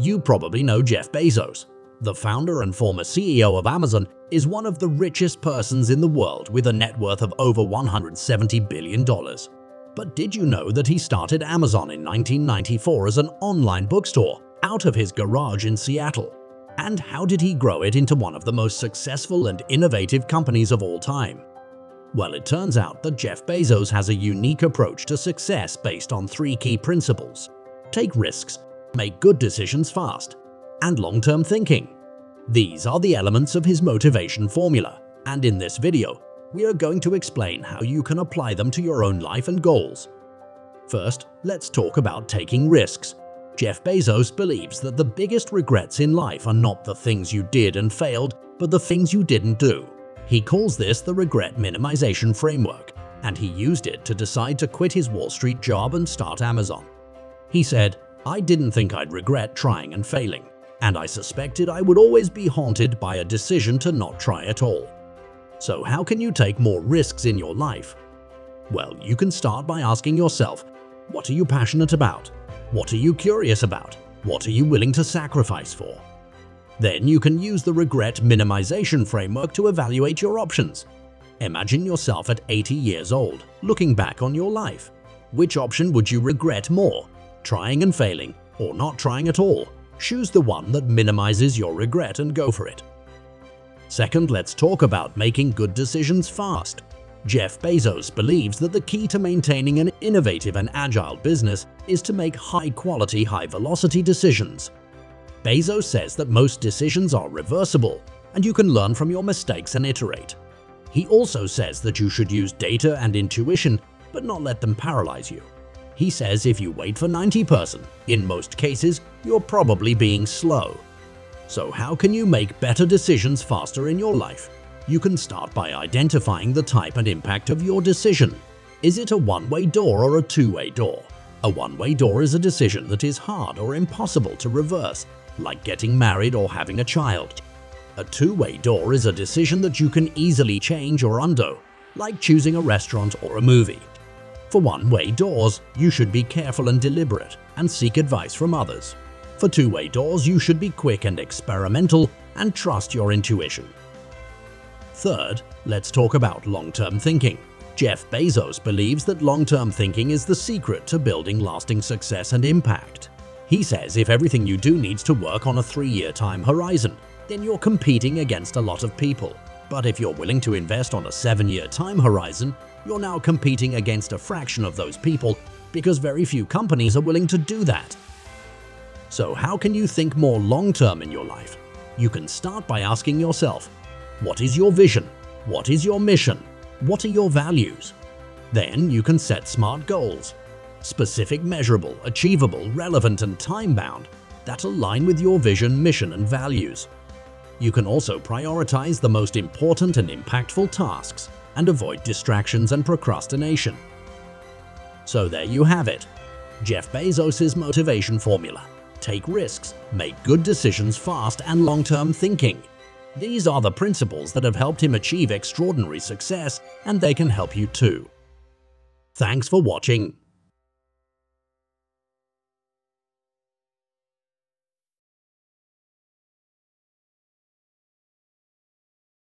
You probably know Jeff Bezos. The founder and former CEO of Amazon is one of the richest persons in the world with a net worth of over $170 billion. But did you know that he started Amazon in 1994 as an online bookstore out of his garage in Seattle? And how did he grow it into one of the most successful and innovative companies of all time? Well, it turns out that Jeff Bezos has a unique approach to success based on three key principles. Take risks, make good decisions fast, and long-term thinking. These are the elements of his motivation formula, and in this video, we are going to explain how you can apply them to your own life and goals. First, let's talk about taking risks. Jeff Bezos believes that the biggest regrets in life are not the things you did and failed, but the things you didn't do. He calls this the regret minimization framework, and he used it to decide to quit his Wall Street job and start Amazon. He said, I didn't think I'd regret trying and failing, and I suspected I would always be haunted by a decision to not try at all. So how can you take more risks in your life? Well, you can start by asking yourself, what are you passionate about? What are you curious about? What are you willing to sacrifice for? Then you can use the regret minimization framework to evaluate your options. Imagine yourself at 80 years old, looking back on your life. Which option would you regret more? Trying and failing, or not trying at all? Choose the one that minimizes your regret and go for it. Second, let's talk about making good decisions fast. Jeff Bezos believes that the key to maintaining an innovative and agile business is to make high-quality, high-velocity decisions. Bezos says that most decisions are reversible, and you can learn from your mistakes and iterate. He also says that you should use data and intuition, but not let them paralyze you. He says if you wait for 90%, in most cases, you're probably being slow. So how can you make better decisions faster in your life? You can start by identifying the type and impact of your decision. Is it a one-way door or a two-way door? A one-way door is a decision that is hard or impossible to reverse, like getting married or having a child. A two-way door is a decision that you can easily change or undo, like choosing a restaurant or a movie. For one-way doors, you should be careful and deliberate and seek advice from others. For two-way doors, you should be quick and experimental and trust your intuition. Third, let's talk about long-term thinking. Jeff Bezos believes that long-term thinking is the secret to building lasting success and impact. He says if everything you do needs to work on a three-year time horizon, then you're competing against a lot of people. But if you're willing to invest on a seven-year time horizon, you're now competing against a fraction of those people because very few companies are willing to do that. So how can you think more long-term in your life? You can start by asking yourself, what is your vision? What is your mission? What are your values? Then you can set smart goals. Specific, measurable, achievable, relevant and time-bound that align with your vision, mission and values. You can also prioritize the most important and impactful tasks and avoid distractions and procrastination. So there you have it. Jeff Bezos' motivation formula. Take risks, make good decisions fast and long-term thinking. These are the principles that have helped him achieve extraordinary success and they can help you too. Thanks for watching.